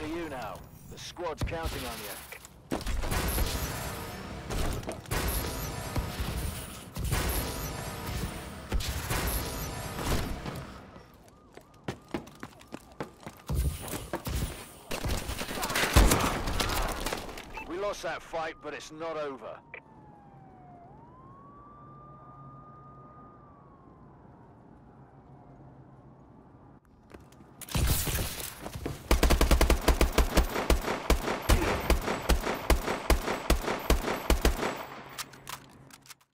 to you now. The squad's counting on you. We lost that fight, but it's not over.